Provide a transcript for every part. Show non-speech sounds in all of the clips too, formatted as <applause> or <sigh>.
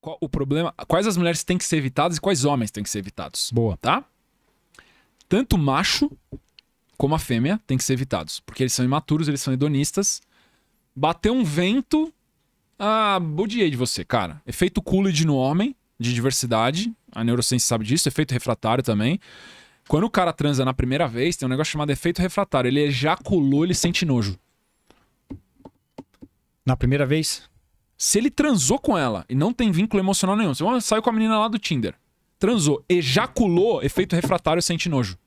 qual o problema, quais as mulheres têm que ser evitadas e quais homens têm que ser evitados, Boa. tá? Tanto o macho como a fêmea têm que ser evitados, porque eles são imaturos, eles são hedonistas. Bateu um vento, ah, odiei de você, cara. Efeito Coolidge no homem, de diversidade, a neurociência sabe disso, efeito refratário também. Quando o cara transa na primeira vez, tem um negócio chamado efeito refratário. Ele ejaculou, ele sente nojo. Na primeira vez? Se ele transou com ela e não tem vínculo emocional nenhum, você saiu com a menina lá do Tinder, transou, ejaculou, efeito refratário, sente nojo.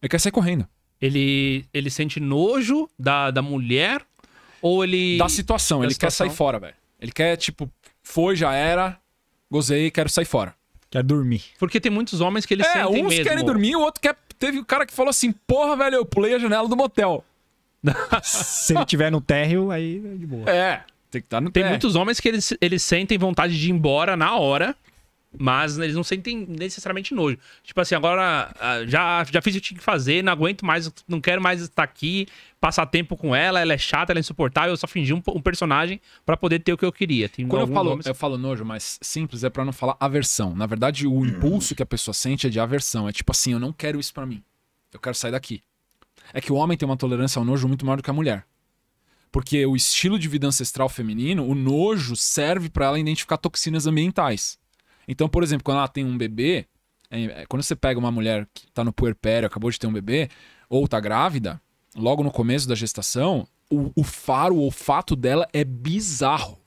Ele quer sair correndo. Ele, ele sente nojo da, da mulher ou ele. Da situação, Da ele quer situação. sair fora, velho. Ele quer, tipo, foi, já era, gozei, quero sair fora. Quer dormir. Porque tem muitos homens que eles é, sentem uns mesmo. querem dormir, o outro quer. Teve o cara que falou assim: porra, velho, eu pulei a janela do motel. <laughs> Se ele tiver no térreo, aí é de boa. É, tem que estar no Tem pé. muitos homens que eles, eles sentem vontade de ir embora na hora, mas eles não sentem necessariamente nojo. Tipo assim, agora ah, já, já fiz o que tinha que fazer, não aguento mais, não quero mais estar aqui, passar tempo com ela, ela é chata, ela é insuportável, eu só fingi um, um personagem pra poder ter o que eu queria. Tem Quando eu falo, homens- eu falo nojo, mas simples, é pra não falar aversão. Na verdade, o impulso que a pessoa sente é de aversão. É tipo assim, eu não quero isso pra mim. Eu quero sair daqui. É que o homem tem uma tolerância ao nojo muito maior do que a mulher. Porque o estilo de vida ancestral feminino, o nojo serve pra ela identificar toxinas ambientais. Então, por exemplo, quando ela tem um bebê, é, é, quando você pega uma mulher que tá no puerpério, acabou de ter um bebê, ou tá grávida, logo no começo da gestação, o, o faro, o olfato dela é bizarro.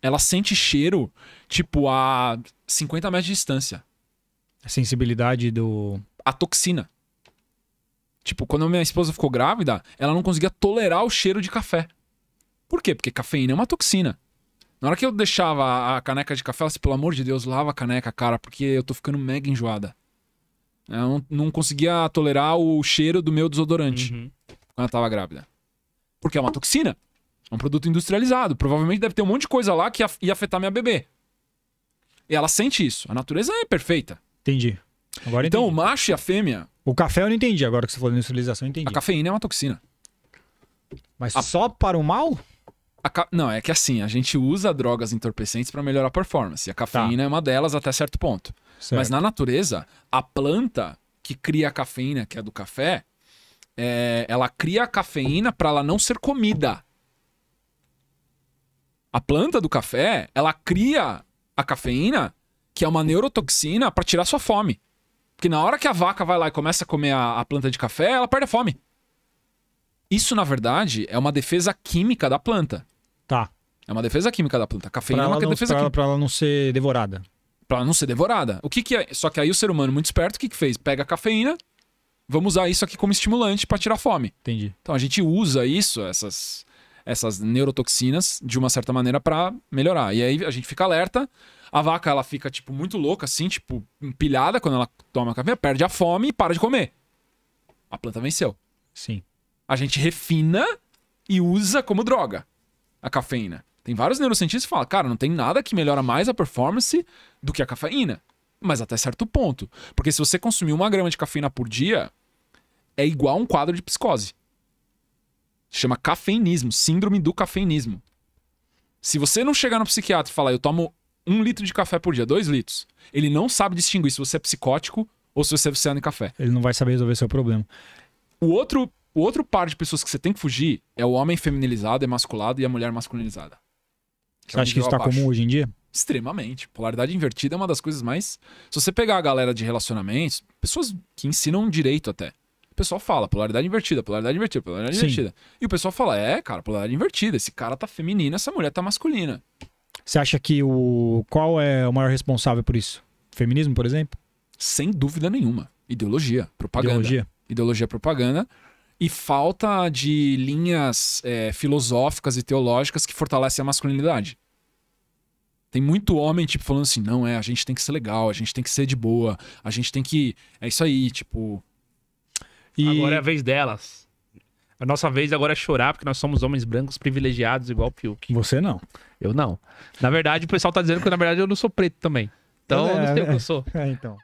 Ela sente cheiro, tipo, a 50 metros de distância. A sensibilidade do. A toxina. Tipo, quando a minha esposa ficou grávida, ela não conseguia tolerar o cheiro de café. Por quê? Porque cafeína é uma toxina. Na hora que eu deixava a- caneca de café, ela disse, pelo amor de Deus, lava a caneca, cara, porque eu tô ficando mega enjoada. Eu não, não conseguia tolerar o cheiro do meu desodorante Uhum. quando ela tava grávida. Porque é uma toxina. É um produto industrializado. Provavelmente deve ter um monte de coisa lá que ia, afetar minha bebê. E ela sente isso. A natureza é perfeita. Entendi. Agora Então, o entendi. macho e a fêmea, O café eu não entendi. Agora que você falou de industrialização, eu entendi. a cafeína é uma toxina. Mas a- só para o mal? Ca- Não, é que assim, a gente usa drogas entorpecentes para melhorar a performance. A cafeína é uma delas até certo ponto. Certo. Mas na natureza, a planta que cria a cafeína, que é do café, é, ela cria a cafeína para ela não ser comida. A planta do café, ela cria a cafeína, que é uma neurotoxina, para tirar sua fome. Porque na hora que a vaca vai lá e começa a comer a, a planta de café, ela perde a fome. Isso, na verdade, é uma defesa química da planta. Tá. É uma defesa química da planta. A Pra cafeína é ela, uma não, defesa pra, química. pra ela não ser devorada. Pra ela não ser devorada. O que, que é? Só que aí o ser humano, muito esperto, o que, que fez? Pega a cafeína, vamos usar isso aqui como estimulante para tirar fome. Entendi. Então a gente usa isso, essas, essas neurotoxinas, de uma certa maneira para melhorar. E aí a gente fica alerta. A vaca, ela fica, tipo, muito louca, assim, tipo, empilhada quando ela toma café, perde a fome e para de comer. A planta venceu. Sim. A gente refina e usa como droga a cafeína. Tem vários neurocientistas que falam, cara, não tem nada que melhora mais a performance do que a cafeína. Mas até certo ponto. Porque se você consumir uma grama de cafeína por dia, é igual a um quadro de psicose. Chama cafeinismo, síndrome do cafeinismo. Se você não chegar no psiquiatra e falar, eu tomo um litro de café por dia, dois litros, ele não sabe distinguir se você é psicótico ou se você é viciado em café. Ele não vai saber resolver seu problema. O outro, o outro par de pessoas que você tem que fugir é o homem feminilizado, emasculado e a mulher masculinizada. Que Você é um acha que isso tá abaixo. comum hoje em dia? Extremamente. Polaridade invertida é uma das coisas mais. Se você pegar a galera de relacionamentos, pessoas que ensinam direito até. O pessoal fala polaridade invertida, polaridade invertida, polaridade Sim. invertida. E o pessoal fala: é, cara, polaridade invertida. Esse cara tá feminino, essa mulher tá masculina. Você acha que o. Qual é o maior responsável por isso? Feminismo, por exemplo? Sem dúvida nenhuma. Ideologia, propaganda. Ideologia? ideologia propaganda e falta de linhas é, filosóficas e teológicas que fortalecem a masculinidade. Tem muito homem, tipo, falando assim, não, é, a gente tem que ser legal, a gente tem que ser de boa, a gente tem que. É isso aí, tipo. E... Agora é a vez delas. A nossa vez agora é chorar, porque nós somos homens brancos privilegiados, igual o Fiuk. Você não. Eu não. Na verdade, o pessoal tá dizendo que, na verdade, eu não sou preto também. Então, eu não sei o que eu sou. <laughs> É, então.